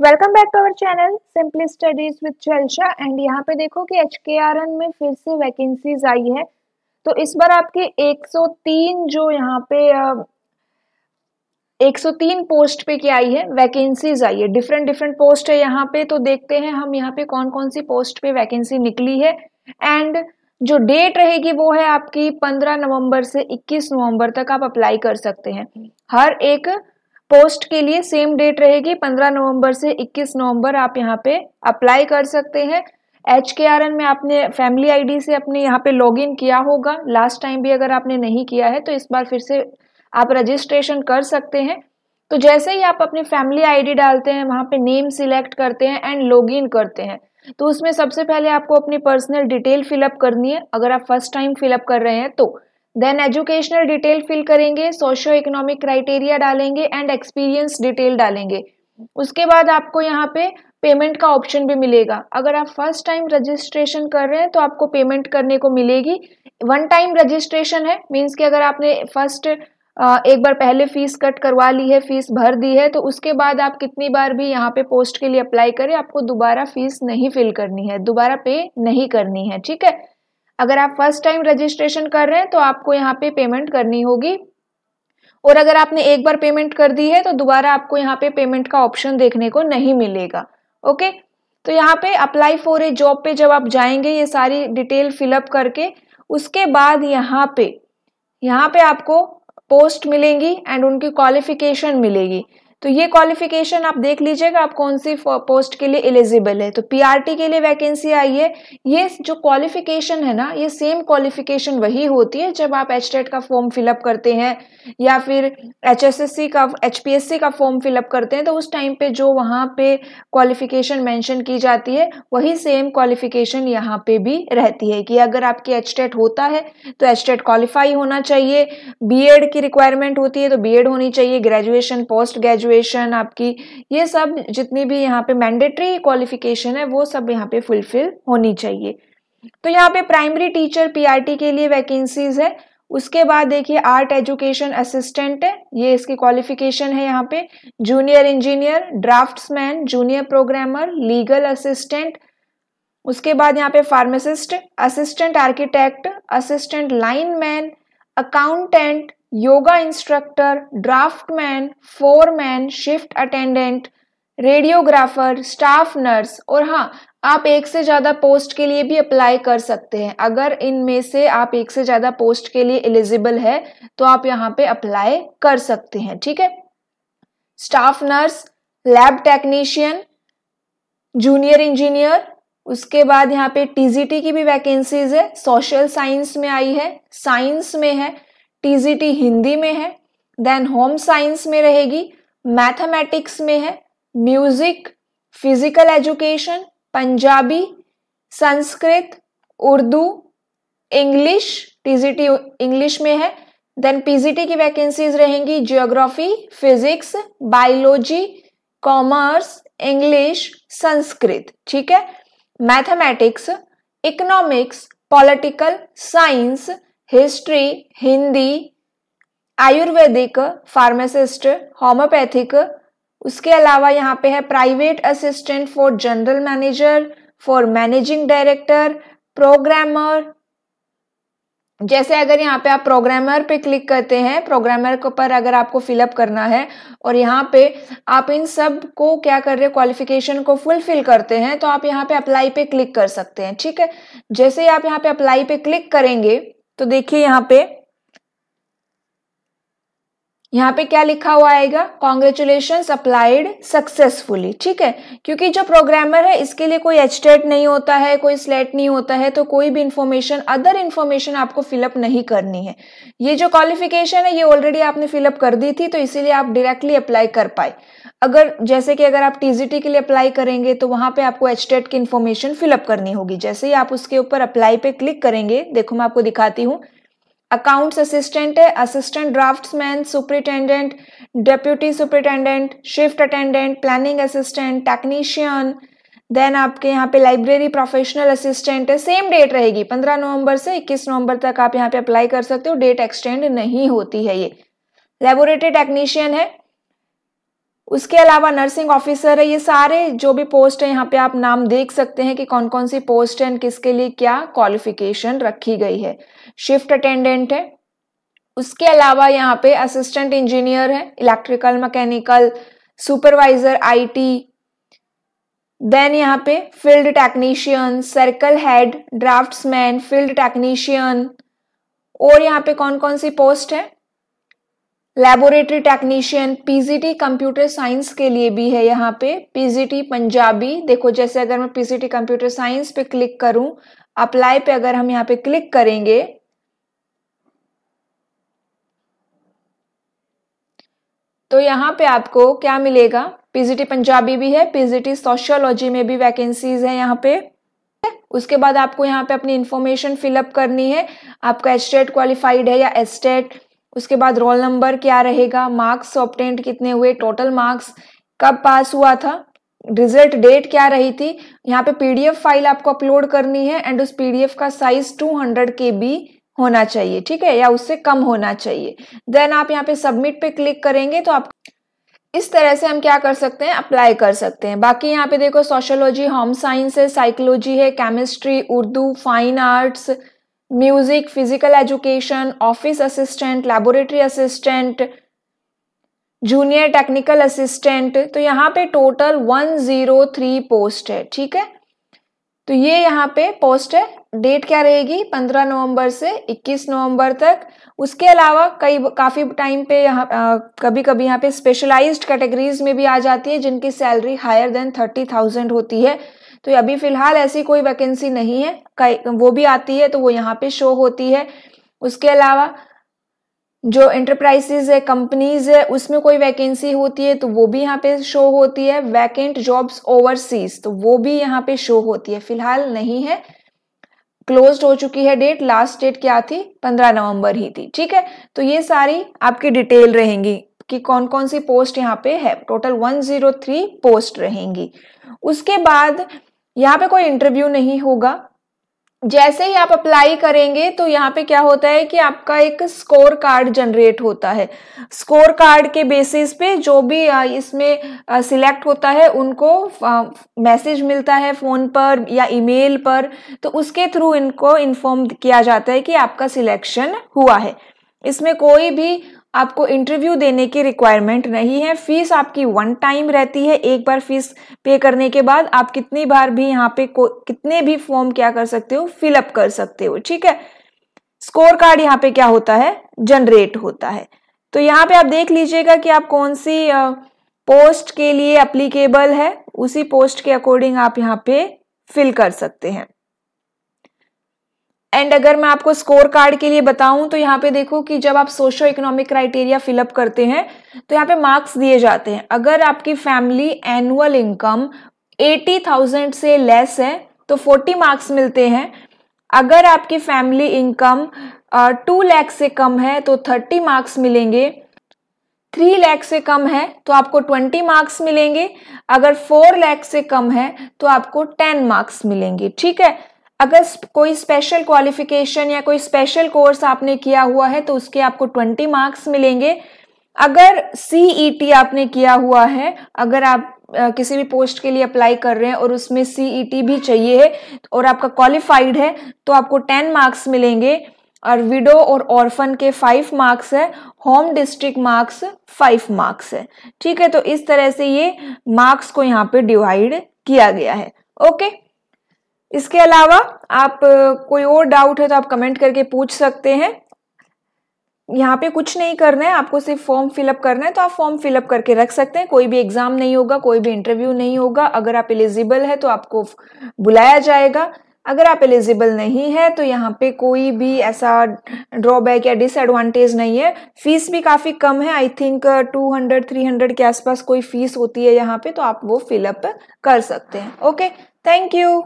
Welcome back to our channel simply studies with चलशा and यहाँ पे देखो कि एच के आर एन में फिर से वैकेंसीज आई है। तो इस बार आपके 103 जो यहाँ पे uh, 103 पोस्ट पे क्या आई है? वैकेंसीज आई है। डिफरेंट डिफरेंट पोस्ट है यहाँ पे। तो देखते हैं हम यहाँ पे कौन कौन सी पोस्ट पे वैकेंसी निकली है। एंड जो डेट रहेगी वो है आपकी 15 नवंबर से 21 नवंबर तक आप अप्लाई कर सकते हैं। हर एक पोस्ट के लिए सेम डेट रहेगी 15 नवंबर से 21 नवंबर आप यहाँ पे अप्लाई कर सकते हैं। एच के आर एन में आपने फैमिली आईडी से अपने यहाँ पे लॉगिन किया होगा। लास्ट टाइम भी अगर आपने नहीं किया है तो इस बार फिर से आप रजिस्ट्रेशन कर सकते हैं। तो जैसे ही आप अपनी फैमिली आईडी डालते हैं, वहाँ पे नेम सिलेक्ट करते हैं एंड लॉगिन करते हैं। तो उसमें सबसे पहले आपको अपनी पर्सनल डिटेल फिलअप करनी है। अगर आप फ़र्स्ट टाइम फिलअप कर रहे हैं तो देन एजुकेशनल डिटेल फिल करेंगे सोशो इकोनॉमिक क्राइटेरिया डालेंगे एंड एक्सपीरियंस डिटेल डालेंगे। उसके बाद आपको यहाँ पे पेमेंट का ऑप्शन भी मिलेगा। अगर आप फ़र्स्ट टाइम रजिस्ट्रेशन कर रहे हैं तो आपको पेमेंट करने को मिलेगी। वन टाइम रजिस्ट्रेशन है मीन्स कि अगर आपने फ़र्स्ट एक बार पहले फ़ीस कट करवा ली है फ़ीस भर दी है तो उसके बाद आप कितनी बार भी यहाँ पे पोस्ट के लिए अप्लाई करें, आपको दोबारा फ़ीस नहीं फिल करनी है, दोबारा पे नहीं करनी है, ठीक है? अगर आप फ़र्स्ट टाइम रजिस्ट्रेशन कर रहे हैं तो आपको यहाँ पे पेमेंट करनी होगी। और अगर आपने एक बार पेमेंट कर दी है तो दोबारा आपको यहाँ पे पेमेंट का ऑप्शन देखने को नहीं मिलेगा। ओके तो यहाँ पे अप्लाई फॉर ए जॉब पे जब आप जाएँगे, ये सारी डिटेल फिलअप करके, उसके बाद यहाँ पे यहाँ पे आपको पोस्ट मिलेंगी एंड उनकी क्वालिफिकेशन मिलेगी। तो ये क्वालिफिकेशन आप देख लीजिएगा, आप कौन सी पोस्ट के लिए एलिजिबल है। तो पीआरटी के लिए वैकेंसी आई है। ये जो क्वालिफिकेशन है ना, ये सेम क्वालिफिकेशन वही होती है जब आप एच का फॉर्म फिलअप करते हैं या फिर एच का एचपीएससी का फॉर्म फिलअप करते हैं तो उस टाइम पे जो वहाँ पे क्वालिफिकेशन मैंशन की जाती है, वही सेम क्वालिफिकेशन यहाँ पे भी रहती है कि अगर आपकी एच होता है तो एच टेट क्वालिफाई होना चाहिए। बी की रिक्वायरमेंट होती है तो बी होनी चाहिए। ग्रेजुएशन पोस्ट ग्रेजुएशन ग्रेजुएशन आपकी ये सब जितनी भी यहाँ पे मैंडेटरी क्वालिफिकेशन है, वो सब यहाँ पे फुलफिल होनी चाहिए। तो यहाँ पे प्राइमरी टीचर पीआरटी के लिए वैकेंसीज है। उसके बाद देखिए आर्ट एजुकेशन असिस्टेंट है। ये इसकी क्वालिफिकेशन है यहाँ पे। Junior engineer draftsman junior programmer legal assistant उसके बाद यहाँ पे pharmacist assistant architect assistant lineman accountant yoga instructor draftman foreman shift attendant radiographer staff nurse और हाँ आप एक से ज़्यादा पोस्ट के लिए भी अप्लाई कर सकते हैं। अगर इनमें से आप एक से ज़्यादा पोस्ट के लिए एलिजिबल है तो आप यहाँ पे अप्लाई कर सकते हैं, ठीक है? Staff nurse lab technician junior engineer उसके बाद यहाँ पे टीजीटी की भी वैकेंसीज है। सोशल साइंस में आई है। साइंस में है। टीजीटी हिंदी में है देन होम साइंस में रहेगी मैथमेटिक्स में है music physical education Punjabi, Sanskrit, Urdu English TGT English में है देन पीजीटी की वैकेंसीज रहेंगी geography physics biology commerce English Sanskrit, ठीक है? Mathematics economics political science history Hindi ayurvedic pharmacist homeopathic उसके अलावा यहाँ पे है private assistant for general manager for managing director programmer जैसे अगर यहाँ पे आप प्रोग्रामर पे क्लिक करते हैं प्रोग्रामर के ऊपर अगर आपको फिलअप करना है और यहाँ पे आप इन सबको क्या कर रहे हैं क्वालिफिकेशन को फुलफिल करते हैं तो आप यहाँ पे अप्लाई पे क्लिक कर सकते हैं, ठीक है? जैसे ही आप यहाँ पे अप्लाई पे क्लिक करेंगे तो देखिए यहाँ पे यहाँ पे क्या लिखा हुआ आएगा? कॉन्ग्रेचुलेशन अप्लाइड सक्सेसफुली ठीक है? क्योंकि जो प्रोग्रामर है, इसके लिए कोई एच नहीं होता है, कोई स्लेट नहीं होता है तो कोई भी इंफॉर्मेशन अदर इंफॉर्मेशन आपको फिलअप नहीं करनी है। ये जो क्वालिफिकेशन है, ये ऑलरेडी आपने फिलअप कर दी थी तो इसीलिए आप डायरेक्टली अप्लाई कर पाए। अगर जैसे कि अगर आप टीजीटी के लिए अप्लाई करेंगे तो वहाँ पे आपको एच की इन्फॉर्मेशन फिलअप करनी होगी। जैसे ही आप उसके ऊपर अप्लाई पे क्लिक करेंगे, देखो मैं आपको दिखाती हूँ। अकाउंट्स असिस्टेंट है assistant draftsman superintendent deputy superintendent shift attendant planning assistant technician then आपके यहाँ पे लाइब्रेरी प्रोफेशनल असिस्टेंट है सेम डेट रहेगी। 15 नवंबर से 21 नवंबर तक आप यहाँ पे अप्लाई कर सकते हो। डेट एक्सटेंड नहीं होती है ये। लेबोरेटरी टेक्नीशियन है उसके अलावा नर्सिंग ऑफिसर है, ये सारे जो भी पोस्ट है, यहाँ पे आप नाम देख सकते हैं कि कौन कौन सी पोस्ट है, किसके लिए क्या क्वालिफिकेशन रखी गई है। शिफ्ट अटेंडेंट है। उसके अलावा यहाँ पे असिस्टेंट इंजीनियर है electrical mechanical supervisor IT then यहाँ पे field technician circle head draftsman field technician और यहाँ पे कौन कौन सी पोस्ट है? Laboratory technician PGT computer science के लिए भी है यहाँ पे। पीजीटी पंजाबी। देखो, जैसे अगर मैं पीजीटी कंप्यूटर साइंस पे क्लिक करूँ अप्लाई पे अगर हम यहाँ पे क्लिक करेंगे तो यहाँ पे आपको क्या मिलेगा? पीजीटी पंजाबी भी है पीजीटी सोशियोलॉजी में भी वैकेंसीज है यहाँ पे। उसके बाद आपको यहाँ पे अपनी इंफॉर्मेशन फिलअप करनी है। आपका एस्टेट क्वालिफाइड है या एस्टेट उसके बाद रोल नंबर क्या रहेगा? मार्क्स ऑप्टेंट कितने हुए? टोटल मार्क्स कब पास हुआ था? रिज़ल्ट डेट क्या रही थी? यहाँ पे पीडीएफ फ़ाइल आपको अपलोड करनी है एंड उस पीडीएफ का साइज़ 200 के बी होना चाहिए, ठीक है? या उससे कम होना चाहिए। देन आप यहाँ पे सबमिट पे क्लिक करेंगे तो आप इस तरह से हम क्या कर सकते हैं? अप्लाई कर सकते हैं। बाकी यहाँ पे देखो सोशोलॉजी होम साइंस है साइकोलॉजी है chemistry Urdu fine arts music physical education office assistant laboratory assistant junior technical assistant तो यहाँ पे टोटल 103 पोस्ट है, ठीक है? तो ये यहाँ पे पोस्ट है। डेट क्या रहेगी? 15 नवंबर से 21 नवंबर तक। उसके अलावा कई, काफ़ी टाइम पे यहाँ कभी कभी यहाँ पे स्पेशलाइज्ड कैटेगरीज में भी आ जाती है, जिनकी salary higher than thirty thousand होती है। तो अभी फ़िलहाल ऐसी कोई वैकेंसी नहीं है। वो भी आती है तो वो यहाँ पे शो होती है। उसके अलावा जो एंटरप्राइजेज है कंपनीज़ है, उसमें कोई वैकेंसी होती है तो वो भी यहाँ पे शो होती है। वैकेंट जॉब्स ओवरसीज तो वो भी यहाँ पे शो होती है। फ़िलहाल नहीं है। क्लोज हो चुकी है डेट लास्ट डेट क्या थी? पंद्रह नवंबर ही थी। ठीक है? तो ये सारी आपकी डिटेल रहेंगी कि कौन कौन सी पोस्ट यहाँ पे है। टोटल 103 पोस्ट रहेंगी। उसके बाद यहाँ पे कोई इंटरव्यू नहीं होगा। जैसे ही आप अप्लाई करेंगे तो यहाँ पे क्या होता है कि आपका एक स्कोर कार्ड जनरेट होता है। स्कोर कार्ड के बेसिस पे जो भी इसमें सिलेक्ट होता है, उनको मैसेज मिलता है फ़ोन पर या ईमेल पर। तो उसके थ्रू इनको इन्फॉर्म किया जाता है कि आपका सिलेक्शन हुआ है। इसमें कोई भी आपको इंटरव्यू देने की रिक्वायरमेंट नहीं है फ़ीस आपकी वन टाइम रहती है, एक बार फ़ीस पे करने के बाद आप कितनी बार भी यहाँ पे को, कितने भी फॉर्म क्या कर सकते हो फिलअप कर सकते हो, ठीक है? स्कोर कार्ड यहाँ पे क्या होता है? जनरेट होता है। तो यहाँ पे आप देख लीजिएगा कि आप कौन सी पोस्ट के लिए अप्लीकेबल है, उसी पोस्ट के अकॉर्डिंग आप यहाँ पे फिल कर सकते हैं। एंड अगर मैं आपको स्कोर कार्ड के लिए बताऊँ तो यहाँ पे देखो कि जब आप सोशो इकोनॉमिक क्राइटेरिया फिलअप करते हैं तो यहाँ पे मार्क्स दिए जाते हैं। अगर आपकी family annual income eighty thousand से लेस है तो फोर्टी मार्क्स मिलते हैं। अगर आपकी फैमिली इनकम टू लैख से कम है तो थर्टी मार्क्स मिलेंगे। थ्री लैख से कम है तो आपको ट्वेंटी मार्क्स मिलेंगे। अगर फोर लैख से कम है तो आपको टेन मार्क्स मिलेंगे। ठीक है? अगर कोई स्पेशल क्वालिफिकेशन या कोई स्पेशल कोर्स आपने किया हुआ है तो उसके आपको ट्वेंटी मार्क्स मिलेंगे। अगर सीईटी e आपने किया हुआ है, अगर आप किसी भी पोस्ट के लिए अप्लाई कर रहे हैं और उसमें सीईटी e भी चाहिए है और आपका क्वालिफाइड है तो आपको टेन मार्क्स मिलेंगे। और विडो और ऑर्फन के फाइव मार्क्स है home district marks five marks है। ठीक है तो इस तरह से ये मार्क्स को यहाँ पे डिवाइड किया गया है। ओके इसके अलावा आप कोई और डाउट है तो आप कमेंट करके पूछ सकते हैं। यहाँ पे कुछ नहीं करना है, आपको सिर्फ़ फॉर्म फिलअप करना है तो आप फॉर्म फिलअप करके रख सकते हैं। कोई भी एग्ज़ाम नहीं होगा, कोई भी इंटरव्यू नहीं होगा। अगर आप एलिजिबल है तो आपको बुलाया जाएगा। अगर आप एलिजिबल नहीं है तो यहाँ पे कोई भी ऐसा ड्रॉबैक या डिसएडवांटेज नहीं है। फ़ीस भी काफ़ी कम है I think two hundred three hundred के आसपास कोई फ़ीस होती है यहाँ पे तो आप वो फिलअप कर सकते हैं। Okay thank you